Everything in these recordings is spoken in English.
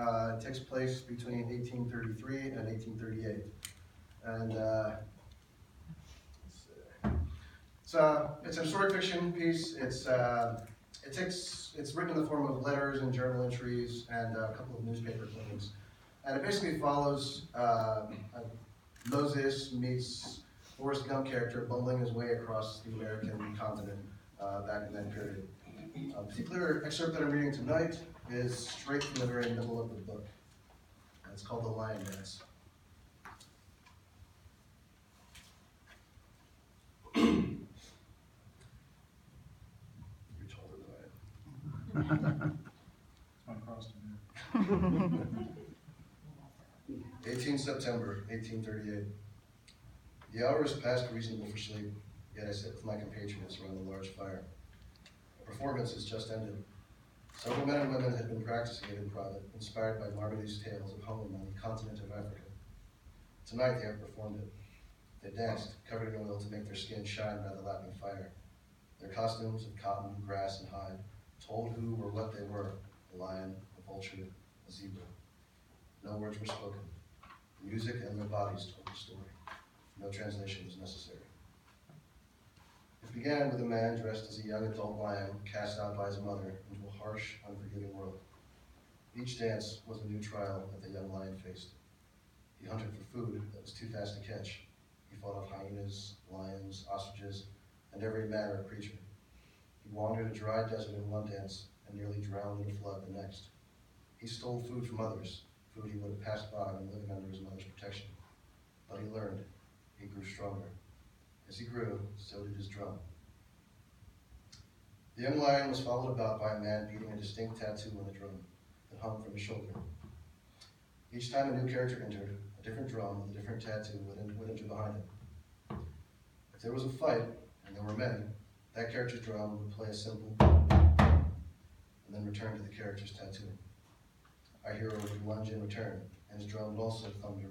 Uh, takes place between eighteen thirty-three and eighteen thirty-eight. And, uh, it's, uh, it's a short fiction piece. It's, uh, it takes, it's written in the form of letters and journal entries and a couple of newspaper clippings. And it basically follows, uh, Moses meets Forrest Gump character bumbling his way across the American continent, uh, back in that period. A particular excerpt that I'm reading tonight is straight from the very middle of the book. It's called The Lion Dance. You're taller than I am. My costume, 18 September 1838. The hour is past reasonable for sleep, yet I sit with my compatriots around the large fire. Performance has just ended. Several men and women had been practicing it in private, inspired by Marmaduke's tales of home on the continent of Africa. Tonight they have performed it. They danced, covered in oil to make their skin shine by the lapping fire. Their costumes of cotton, grass, and hide told who or what they were, a lion, a vulture, a zebra. No words were spoken. The music and their bodies told the story. No translation was necessary. It began with a man dressed as a young adult lion cast out by his mother into a harsh, unforgiving world. Each dance was a new trial that the young lion faced. He hunted for food that was too fast to catch. He fought off hyenas, lions, ostriches, and every manner of creature. He wandered a dry desert in one dance and nearly drowned in a flood the next. He stole food from others, food he would have passed by when living under his mother's protection. But he learned. He grew stronger. As he grew, so did his drum. The young lion was followed about by a man beating a distinct tattoo on the drum that hung from his shoulder. Each time a new character entered, a different drum with a different tattoo would, en- would enter behind it. If there was a fight, and there were many, that character's drum would play a simple and then return to the character's tattoo. Our hero would lunge in return, and his drum would also thunder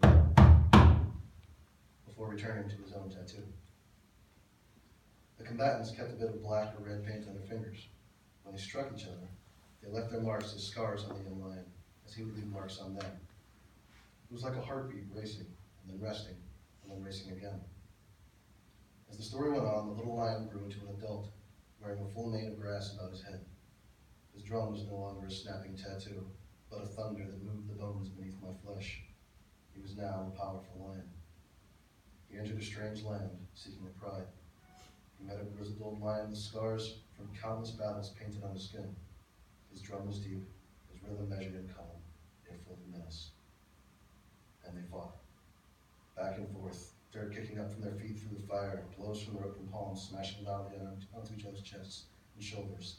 before returning to his own tattoo. The combatants kept a bit of black or red paint on their fingers. When they struck each other, they left their marks as scars on the young lion, as he would leave marks on them. It was like a heartbeat racing, and then resting, and then racing again. As the story went on, the little lion grew into an adult, wearing a full mane of grass about his head. His drum was no longer a snapping tattoo, but a thunder that moved the bones beneath my flesh. He was now a powerful lion. He entered a strange land, seeking a pride. He met a grizzled old lion with scars from countless battles painted on his skin. His drum was deep, his rhythm measured and calm, yet full of menace. And they fought. Back and forth, dirt kicking up from their feet through the fire, blows from their open palms smashing loudly onto each other's chests and shoulders.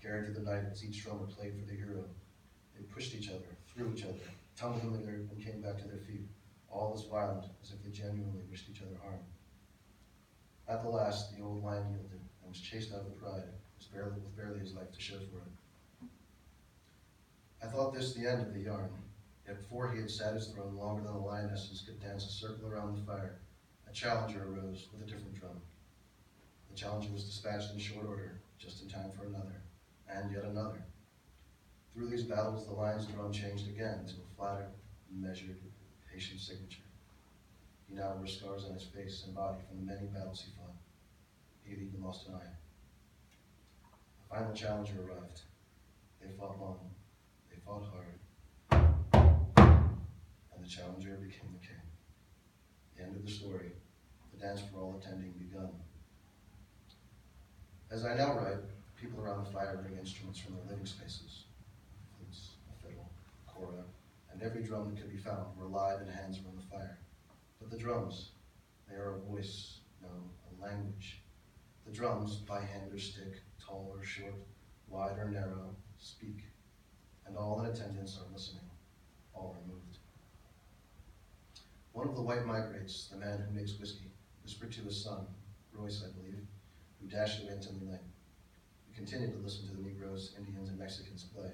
Carried through the night as each drummer played for the hero. They pushed each other, threw each other, tumbled in the dirt, and came back to their feet, all as violent as if they genuinely wished each other harm. At the last, the old lion yielded and was chased out of the pride, with barely, with barely his life to show for it. I thought this the end of the yarn, yet before he had sat his throne longer than the lionesses could dance a circle around the fire, a challenger arose with a different drum. The challenger was dispatched in short order, just in time for another, and yet another. Through these battles, the lion's drum changed again to a flatter, measured, patient signature. He now wore scars on his face and body from the many battles he fought. He even lost an eye. The final challenger arrived. They fought long. They fought hard. And the challenger became the king. The end of the story. The dance for all attending begun. As I now write, people around the fire bring instruments from their living spaces. Flutes, a fiddle, a kora, and every drum that could be found were alive in hands around the fire. But the drums, they are a voice, no, a language. The drums, by hand or stick, tall or short, wide or narrow, speak, and all in attendance are listening. All are moved. One of the white migrates, the man who makes whiskey, whispered to his son, Royce, I believe, who dashed away into the night. We continued to listen to the Negroes, Indians, and Mexicans play.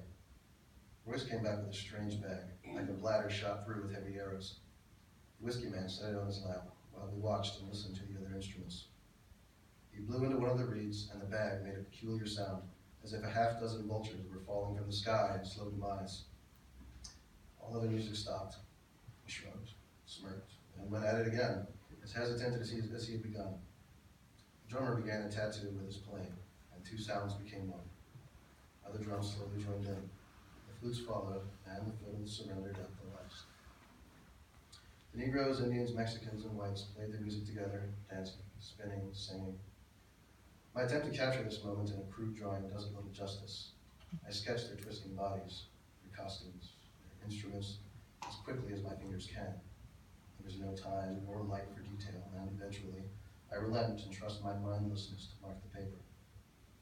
Royce came back with a strange bag, like a bladder shot through with heavy arrows. Whiskey man set it on his lap while we watched and listened to the other instruments. He blew into one of the reeds, and the bag made a peculiar sound, as if a half dozen vultures were falling from the sky in slow demise. All other music stopped. He shrugged, smirked, and went at it again, as hesitant as he, as he had begun. The drummer began a tattoo with his playing, and two sounds became one. Other drums slowly joined in. The flutes followed, and the fiddles surrendered at the last. The Negroes, Indians, Mexicans, and whites played their music together, dancing, spinning, singing. My attempt to capture this moment in a crude drawing does it little justice. I sketched their twisting bodies, their costumes, their instruments, as quickly as my fingers can. There was no time or light for detail, and eventually, I relent and trust my mindlessness to mark the paper.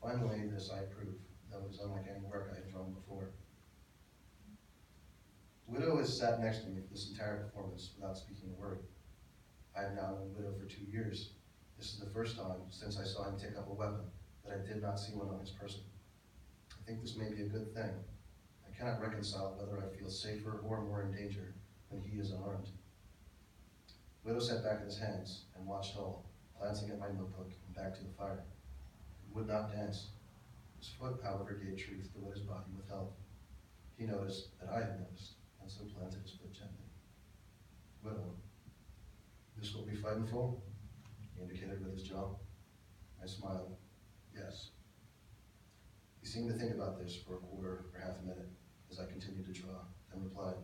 Finally, this I approve, though it is unlike any work I had drawn before. Widow has sat next to me for this entire performance without speaking a word. I have now known Widow for two years. This is the first time since I saw him take up a weapon that I did not see one on his person. I think this may be a good thing. I cannot reconcile whether I feel safer or more in danger when he is unarmed. Widow sat back in his hands and watched all, glancing at my notebook and back to the fire. He would not dance. His foot, however, gave truth to what his body withheld. He noticed that I had noticed, and so planted his foot gently. Widow, this will be fighting for? He indicated with his jaw. I smiled, yes. He seemed to think about this for a quarter or half a minute as I continued to draw, then replied,